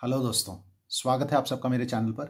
Hello दोस्तों, स्वागत है आप सबका मेरे चैनल पर।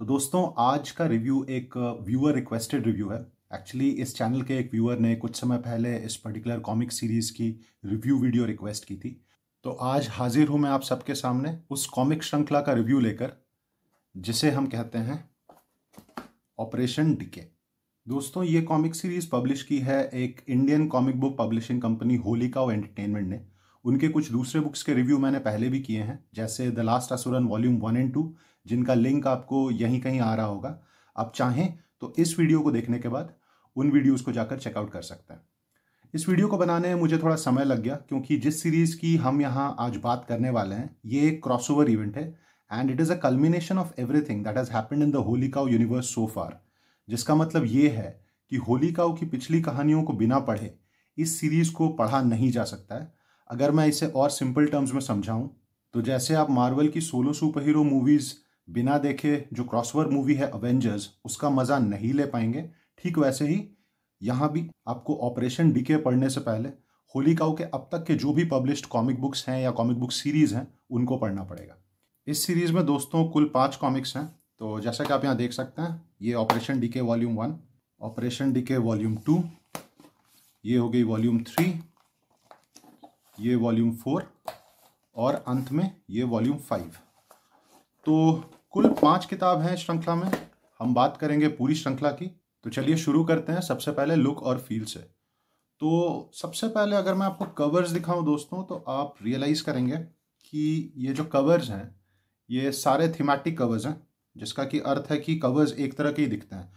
तो दोस्तों, आज का रिव्यू एक व्यूअर रिक्वेस्टेड रिव्यू है। एक्चुअली इस चैनल के एक व्यूअर ने कुछ समय पहले इस पर्टिकुलर कॉमिक सीरीज़ की रिव्यू वीडियो रिक्वेस्ट की थी। तो आज हाजिर हूँ मैं आप सबके सामने उस कॉमिक श्रृंखला का रिव्यू लेकर, जिसे हम कहते हैं ऑपरेशन डिके दोस्तों, ये कॉमिक सीरीज़ पब्लिश की है एक Indian comic book publishing company Holy Cow Entertainment ने। उनके कुछ दूसरे बुक्स के रिव्यू मैंने पहले भी किए हैं, जैसे the last Asuran volume one and two जिनका लिंक आपको यहीं कहीं आ रहा होगा। आप चाहें तो इस वीडियो को देखने के बाद उन वीडियोस को जाकर चेकआउट कर सकते हैं। इस वीडियो को बनाने में मुझे थोड़ा समय लग गया, क्योंकि जिस सीरीज़ की हम यहाँ आज बात करने वाले हैं, ये एक क्रॉस ओवर इवेंट है and it is a culmination of everything that has happened in the Holy Cow universe so far जिसका मतलब ये है कि होलिकाउ की पिछली कहानियों को बिना पढ़े इस सीरीज़ को पढ़ा नहीं जा सकता है। अगर मैं इसे और सिंपल टर्म्स में समझाऊं तो जैसे आप मार्वल की सोलो सुपर हीरो मूवीज़ बिना देखे जो क्रॉसवर्ड मूवी है अवेंजर्स उसका मज़ा नहीं ले पाएँगे। ठीक वैसे ही, यहाँ भी आपको ऑपरेशन डीके पढ़ने से पहले होली काउ के अब तक के जो भी पब्लिश्ड कॉमिक बुक्स हैं या कॉमिक बुक सीरीज़ हैं, उनको पढ़ना पड़ेगा। इस सीरीज़ में दोस्तों कुल पाँच कॉमिक्स हैं तो जैसा कि आप यहाँ देख सकते हैं, ये operation DK volume one operation DK volume two ये हो गई वॉल्यूम थ्री ये वॉल्यूम फोर और अंत में ये वॉल्यूम फाइव तो कुल पाँच किताब हैं श्रृंखला में। हम बात करेंगे पूरी श्रृंखला की। तो चलिए शुरू करते हैं सबसे पहले लुक और फील से। तो सबसे पहले अगर मैं आपको कवर्स दिखाऊँ दोस्तों तो आप रियलाइज़ करेंगे कि ये जो कवर्स हैं, ये सारे थीमेटिक कवर्स हैं, जिसका कि अर्थ है कि कवर्स एक तरह के ही दिखते हैं।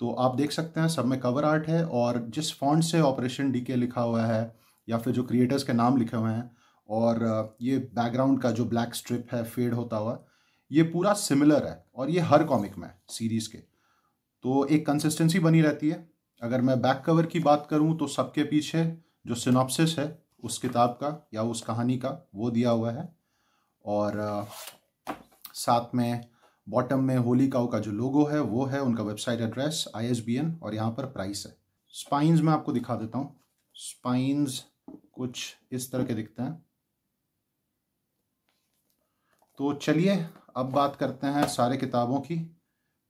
तो आप देख सकते हैं सब में कवर आर्ट है और जिस फॉन्ट से ऑपरेशन डी के लिखा हुआ है या फिर जो क्रिएटर्स के नाम लिखे हुए हैं और ये बैकग्राउंड का जो ब्लैक स्ट्रिप है फेड होता हुआ, ये पूरा सिमिलर है और ये हर कॉमिक में है सीरीज़ के। तो एक कंसिस्टेंसी बनी रहती है। अगर मैं बैक कवर की बात करूँ तो सबके पीछे जो सिनॉप्सिस है, उस किताब का या उस कहानी का, वो दिया हुआ है। और साथ में बॉटम में होली काउ का जो लोगो है, वो है उनका वेबसाइट एड्रेस आईएसबीएन और यहाँ पर प्राइस है। स्पाइंस मैं आपको दिखा देता हूँ। स्पाइंस कुछ इस तरह के दिखते हैं। तो चलिए, अब बात करते हैं सारे किताबों की।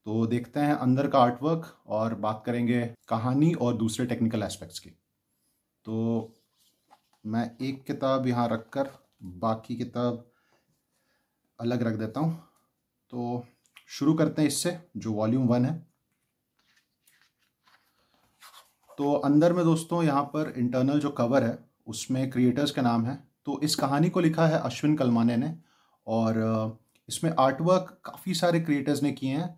तो देखते हैं अंदर का आर्टवर्क और बात करेंगे कहानी और दूसरे टेक्निकल एस्पेक्ट्स की। तो मैं एक किताब यहाँ रखकर बाकी किताब अलग रख देता हूँ। तो शुरू करते हैं इससे, जो वॉल्यूम वन है। तो अंदर में दोस्तों, यहाँ पर इंटरनल जो कवर है उसमें क्रिएटर्स का नाम है। तो इस कहानी को लिखा है अश्विन कलमाने ने और इसमें आर्टवर्क काफ़ी सारे क्रिएटर्स ने किए हैं।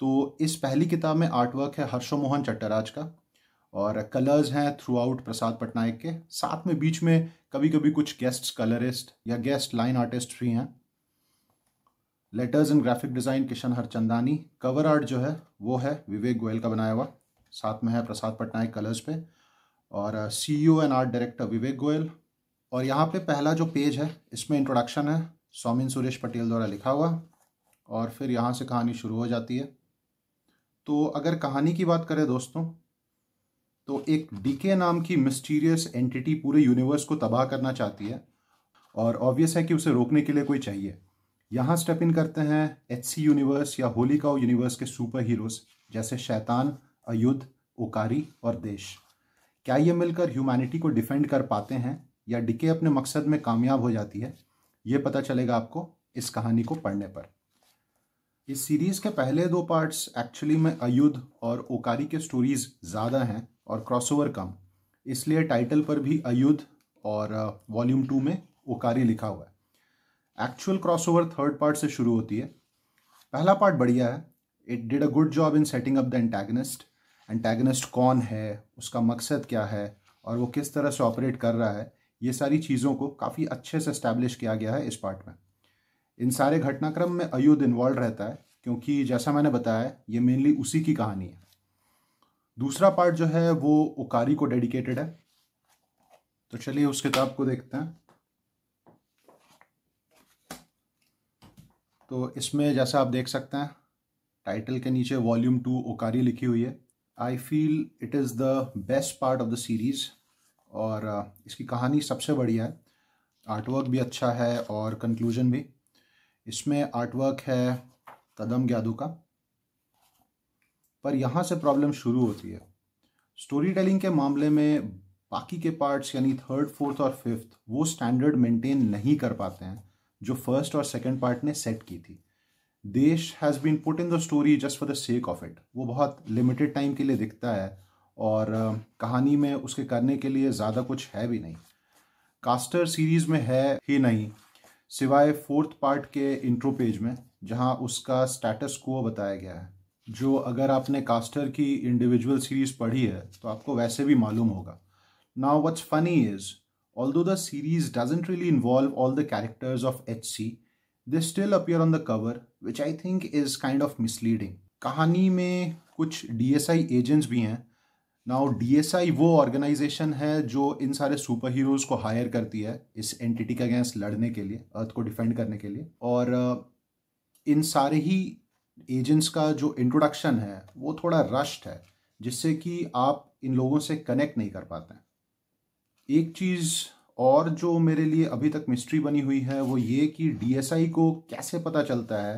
तो इस पहली किताब में आर्टवर्क है हर्षो मोहन चट्टराज का और कलर्स हैं थ्रू आउट प्रसाद पटनायक के। साथ में बीच में कभी कभी कुछ गेस्ट कलरिस्ट या गेस्ट लाइन आर्टिस्ट भी हैं। Letters and graphic design Kishan Harchandani. Cover art जो है वो है विवेक गोयल का बनाया हुआ। साथ में है प्रसाद पटनायक कलर्स पे। और C U and art director Vivek Goyal और यहाँ पे पहला जो पेज है, इसमें इंट्रोडक्शन है सौमिन सुरेश पटेल द्वारा लिखा हुआ। और फिर यहाँ से कहानी शुरू हो जाती है। तो अगर कहानी की बात करें दोस्तों तो एक डीके नाम की मिस्टीरियस एंटिटी पूरे यूनिवर्स को तबाह करना चाहती है और ऑब्वियस है कि उसे रोकने के लिए कोई चाहिए। यहाँ स्टेप इन करते हैं एच सी यूनिवर्स या होलिका यूनिवर्स के सुपर हीरोज जैसे शैतान, अयुद्ध, ओकारी और देश। क्या ये मिलकर ह्यूमैनिटी को डिफेंड कर पाते हैं या डिके अपने मकसद में कामयाब हो जाती है? ये पता चलेगा आपको इस कहानी को पढ़ने पर। इस सीरीज़ के पहले दो पार्ट्स एक्चुअली में अयुद्ध और ओकारी के स्टोरीज ज़्यादा हैं और क्रॉसओवर कम। इसलिए टाइटल पर भी अयुद्ध और वॉल्यूम टू में ओकारी लिखा हुआ है। एक्चुअल क्रॉसओवर थर्ड पार्ट से शुरू होती है। पहला पार्ट बढ़िया है। It did a good job in setting up the antagonist antagonist कौन है, उसका मकसद क्या है और वो किस तरह से ऑपरेट कर रहा है, ये सारी चीज़ों को काफ़ी अच्छे से इस्टेब्लिश किया गया है इस पार्ट में। इन सारे घटनाक्रम में अयुद्ध इन्वॉल्व रहता है, क्योंकि जैसा मैंने बताया, ये मेनली उसी की कहानी है। दूसरा पार्ट जो है, वो उकारी को डेडिकेटेड है। तो चलिए उस किताब को देखते हैं। तो इसमें जैसा आप देख सकते हैं टाइटल के नीचे वॉल्यूम टू ओकारी लिखी हुई है। I feel it is the best part of the series और uh, इसकी कहानी सबसे बढ़िया है। आर्टवर्क भी अच्छा है और कंक्लूजन भी। इसमें आर्टवर्क है कदम ग्यादू का। पर यहाँ से प्रॉब्लम शुरू होती है। स्टोरी टेलिंग के मामले में बाकी के पार्ट्स यानी थर्ड फोर्थ और फिफ्थ वो स्टैंडर्ड मेंटेन नहीं कर पाते हैं जो फ़र्स्ट और सेकंड पार्ट ने सेट की थी। Desh has been put in the story just for the sake of it वो बहुत लिमिटेड टाइम के लिए दिखता है और कहानी में उसके करने के लिए ज़्यादा कुछ है भी नहीं। कास्टर सीरीज़ में है ही नहीं, सिवाय फोर्थ पार्ट के इंट्रो पेज में, जहाँ उसका स्टेटस को बताया गया है। जो अगर आपने कास्टर की इंडिविजुअल सीरीज़ पढ़ी है तो आपको वैसे भी मालूम होगा। Now what's funny is although the series doesn't really involve all the characters of H C they still appear on the cover which I think is kind of misleading कहानी में कुछ डी एस आई एजेंट्स भी हैं। Now D S I वो organisation है जो इन सारे super heroes को हायर करती है इस एंटिटी के अगेंस्ट लड़ने के लिए अर्थ को डिफेंड करने के लिए। और इन सारे ही एजेंट्स का जो इंट्रोडक्शन है, वो थोड़ा रश्ड है, जिससे कि आप इन लोगों से कनेक्ट नहीं कर पाते हैं। एक चीज़ और जो मेरे लिए अभी तक मिस्ट्री बनी हुई है, वो ये कि डीएसआई को कैसे पता चलता है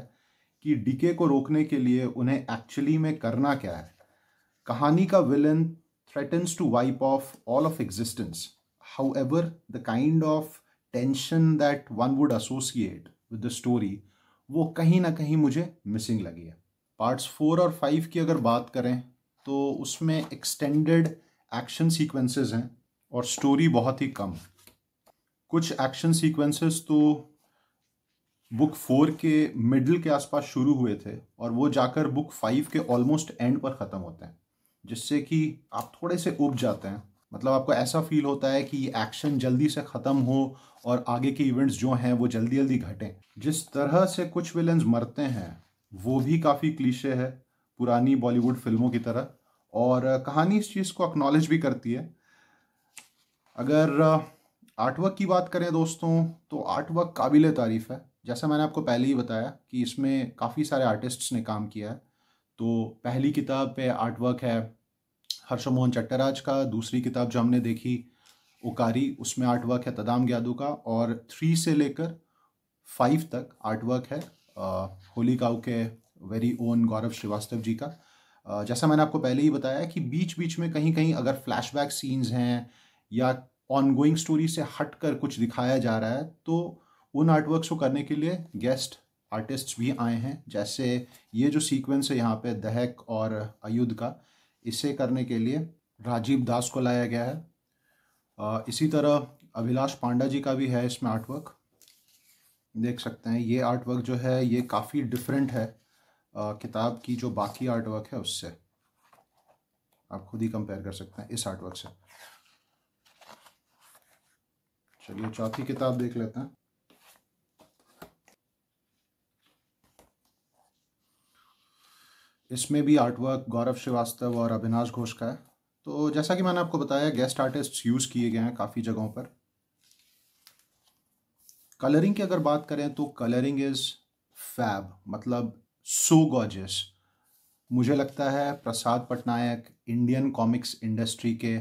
कि डीके को रोकने के लिए उन्हें एक्चुअली में करना क्या है। कहानी का villain threatens to wipe off all of existence however the kind of tension that one would associate with the story वो कहीं ना कहीं मुझे मिसिंग लगी है। पार्ट्स फोर और फाइव की अगर बात करें तो उसमें एक्सटेंडेड एक्शन सीक्वेंसेस हैं और स्टोरी बहुत ही कम। कुछ एक्शन सीक्वेंसेस तो बुक फोर के मिडल के आसपास शुरू हुए थे और वो जाकर बुक फाइव के ऑलमोस्ट एंड पर ख़त्म होते हैं, जिससे कि आप थोड़े से उब जाते हैं। मतलब आपको ऐसा फील होता है कि ये एक्शन जल्दी से ख़त्म हो और आगे के इवेंट्स जो हैं वो जल्दी जल्दी घटें। जिस तरह से कुछ विलन्स मरते हैं, वो भी काफ़ी क्लीशे है, पुरानी बॉलीवुड फ़िल्मों की तरह। और कहानी इस चीज़ को अक्नॉलेज भी करती है। अगर आर्टवर्क की बात करें दोस्तों तो आर्टवर्क काबिल तारीफ़ है। जैसा मैंने आपको पहले ही बताया कि इसमें काफ़ी सारे आर्टिस्ट्स ने काम किया है। तो पहली किताब पे आर्टवर्क है हर्षमोहन चट्टराज का, दूसरी किताब जो हमने देखी उकारी उसमें आर्ट वर्क है तदाम ग्यादू का और थ्री से लेकर फाइव तक आर्टवर्क है होली काउ के वेरी ओन गौरव श्रीवास्तव जी का। जैसा मैंने आपको पहले ही बताया कि बीच बीच में कहीं कहीं अगर फ्लैशबैक सीन्स हैं या ऑन गोइंग स्टोरी से हट कर कुछ दिखाया जा रहा है तो उन आर्टवर्क्स को करने के लिए गेस्ट आर्टिस्ट्स भी आए हैं। जैसे ये जो सीक्वेंस है यहाँ पे दहक और अयुद्ध का, इसे करने के लिए राजीव दास को लाया गया है। इसी तरह अभिलाष पांडा जी का भी है इसमें आर्टवर्क देख सकते हैं, ये आर्टवर्क जो है, ये काफ़ी डिफरेंट है किताब की जो बाकी आर्टवर्क है उससे। आप खुद ही कंपेयर कर सकते हैं इस आर्टवर्क से। चलिए, चौथी किताब देख लेते हैं। इसमें भी आर्टवर्क गौरव श्रीवास्तव और अविनाश घोष का है। तो जैसा कि मैंने आपको बताया गेस्ट आर्टिस्ट यूज़ किए गए हैं काफ़ी जगहों पर। कलरिंग की अगर बात करें तो कलरिंग इज़ फैब मतलब सो गॉर्जियस मुझे लगता है Prasad Patnaik Indian comics industry के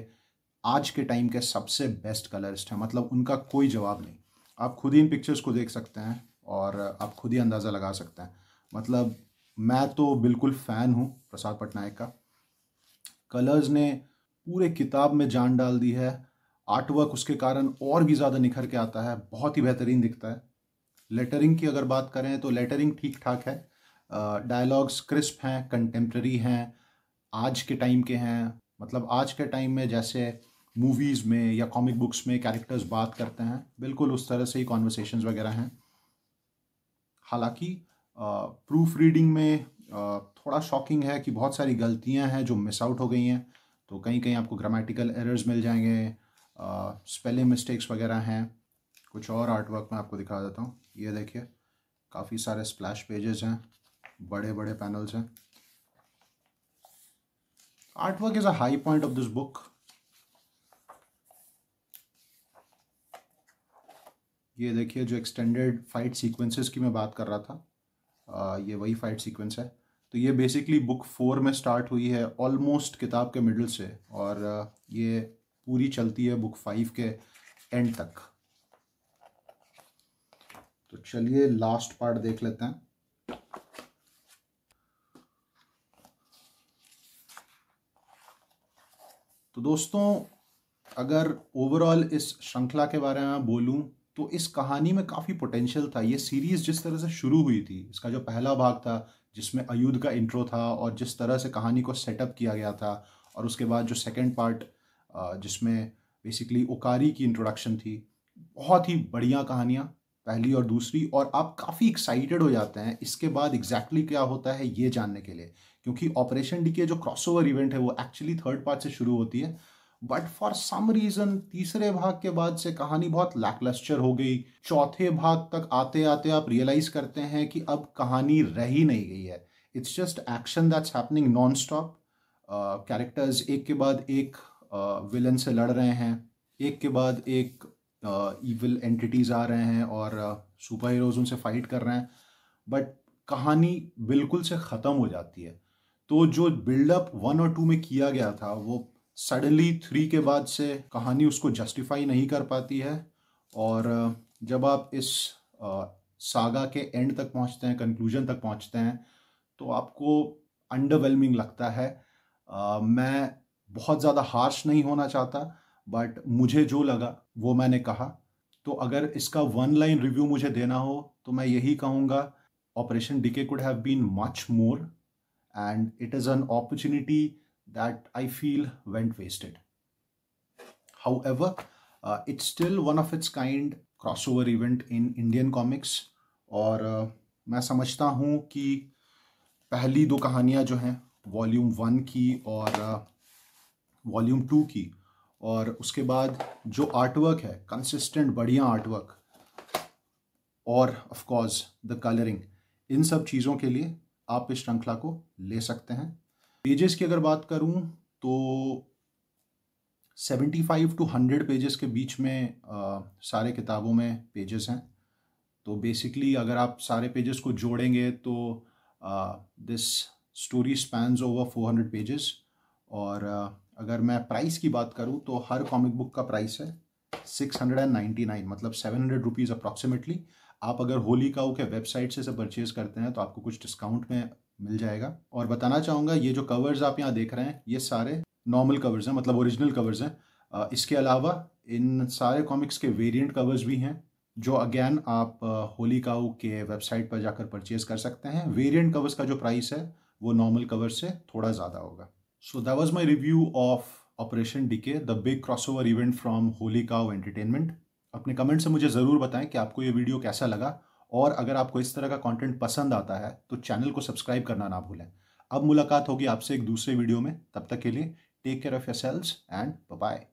आज के टाइम के सबसे बेस्ट कलरिस्ट हैं। मतलब उनका कोई जवाब नहीं। आप खुद ही इन पिक्चर्स को देख सकते हैं और आप खुद ही अंदाज़ा लगा सकते हैं। मतलब मैं तो बिल्कुल फ़ैन हूँ प्रसाद पटनायक का। कलर्स ने पूरे किताब में जान डाल दी है। आर्टवर्क उसके कारण और भी ज़्यादा निखर के आता है। बहुत ही बेहतरीन दिखता है। लेटरिंग की अगर बात करें तो लेटरिंग ठीक ठाक है डायलॉग्स क्रिस्प हैं कंटेम्प्रेरी हैं। आज के टाइम के हैं। मतलब आज के टाइम में जैसे मूवीज़ में या कॉमिक बुक्स में कैरेक्टर्स बात करते हैं बिल्कुल उस तरह से ही कॉन्वर्सेशन वगैरह हैं। हालाँकि प्रूफ रीडिंग में आ, थोड़ा शॉकिंग है कि बहुत सारी गलतियाँ हैं जो मिस आउट हो गई हैं तो कहीं कहीं आपको ग्रामेटिकल एरर्स मिल जाएँगे स्पेलिंग मिस्टेक्स वगैरह हैं। कुछ और आर्ट वर्क मैं आपको दिखा देता हूँ। ये देखिए काफ़ी सारे स्प्लैश पेजेस हैं बड़े बड़े पैनल्स हैं। Art work is a high point of this ये देखिए जो एक्सटेंडेड फाइट सीक्वेंसेस की मैं बात कर रहा था आ, ये वही फाइट सीक्वेंस है। तो ये बेसिकली बुक फोर में स्टार्ट हुई है ऑलमोस्ट किताब के मिडल से और ये पूरी चलती है बुक फाइव के एंड तक। तो चलिए लास्ट पार्ट देख लेते हैं। तो दोस्तों अगर ओवरऑल इस श्रृंखला के बारे में बोलूँ तो इस कहानी में काफ़ी पोटेंशियल था। ये सीरीज़ जिस तरह से शुरू हुई थी, इसका जो पहला भाग था, जिसमें अयुद्ध का इंट्रो था और जिस तरह से कहानी को सेटअप किया गया था और उसके बाद जो सेकेंड पार्ट जिसमें बेसिकली ओकारी की इंट्रोडक्शन थी, बहुत ही बढ़िया कहानियाँ, पहली और दूसरी, और आप काफ़ी एक्साइटेड हो जाते हैं इसके बाद एग्जैक्टली exactly क्या होता है ये जानने के लिए। क्योंकि ऑपरेशन डी के जो क्रॉसओवर इवेंट है, वो एक्चुअली थर्ड पार्ट से शुरू होती है बट फॉर सम रीजन तीसरे भाग के बाद से कहानी बहुत लैकलस्टर हो गई। चौथे भाग तक आते आते आप रियलाइज़ करते हैं कि अब कहानी रह ही नहीं गई है। It's just action that's happening non stop characters एक के बाद एक विलन uh, से लड़ रहे हैं। एक के बाद एक ईविल uh, एंटिटीज आ रहे हैं और सुपर uh, हीरोज उनसे फाइट कर रहे हैं। बट कहानी बिल्कुल से ख़त्म हो जाती है। तो जो बिल्डअप वन और टू में किया गया था वो सडनली थ्री के बाद से कहानी उसको जस्टिफाई नहीं कर पाती है। और जब आप इस सागा के एंड तक पहुँचते हैं कंक्लूजन तक पहुँचते हैं तो आपको अंडरवेलमिंग लगता है। आ, मैं बहुत ज़्यादा हार्श नहीं होना चाहता बट मुझे जो लगा वो मैंने कहा। तो अगर इसका वन लाइन रिव्यू मुझे देना हो तो मैं यही कहूँगा operation DK could have been much more and it is an opportunity that I feel went wasted. However, uh, it's still one of its kind crossover event in Indian comics और uh, मैं समझता हूँ कि पहली दो कहानियाँ जो हैं वॉल्यूम वन की और वॉल्यूम uh, टू की और उसके बाद जो आर्टवर्क है कंसिस्टेंट बढ़िया आर्टवर्क और ऑफ़ कोर्स द कलरिंग इन सब चीज़ों के लिए आप इस श्रृंखला को ले सकते हैं पेजेस की अगर बात करूँ तो 75 टू 100 पेजेस के बीच में आ, सारे किताबों में पेजेस हैं। तो बेसिकली अगर आप सारे पेजेस को जोड़ेंगे तो this story spans over 400 pages और आ, अगर मैं प्राइस की बात करूँ तो हर कॉमिक बुक का प्राइस है 699 मतलब 700 हंड्रेड रुपीज़ अप्रॉक्सीमेटली आप अगर होली काउ के वेबसाइट से परचेज़ करते हैं तो आपको कुछ डिस्काउंट में मिल जाएगा। और बताना चाहूँगा, ये जो कवर्स आप यहाँ देख रहे हैं, ये सारे नॉर्मल कवर्स हैं मतलब ओरिजिनल कवर्स हैं। इसके अलावा इन सारे कॉमिक्स के वेरिएंट कवर्स भी हैं, जो अगेन आप होली काउ के वेबसाइट पर जाकर परचेज कर सकते हैं। वेरिएंट कवर्स का जो प्राइस है, वो नॉर्मल कवर से थोड़ा ज़्यादा होगा। So that was my review of operation DK the big crossover event from Holy Cow Entertainment अपने कमेंट से मुझे ज़रूर बताएँ कि आपको ये वीडियो कैसा लगा। और अगर आपको इस तरह का कंटेंट पसंद आता है तो चैनल को सब्सक्राइब करना ना भूलें। अब मुलाकात होगी आपसे एक दूसरे वीडियो में। तब तक के लिए take care of your selves and bye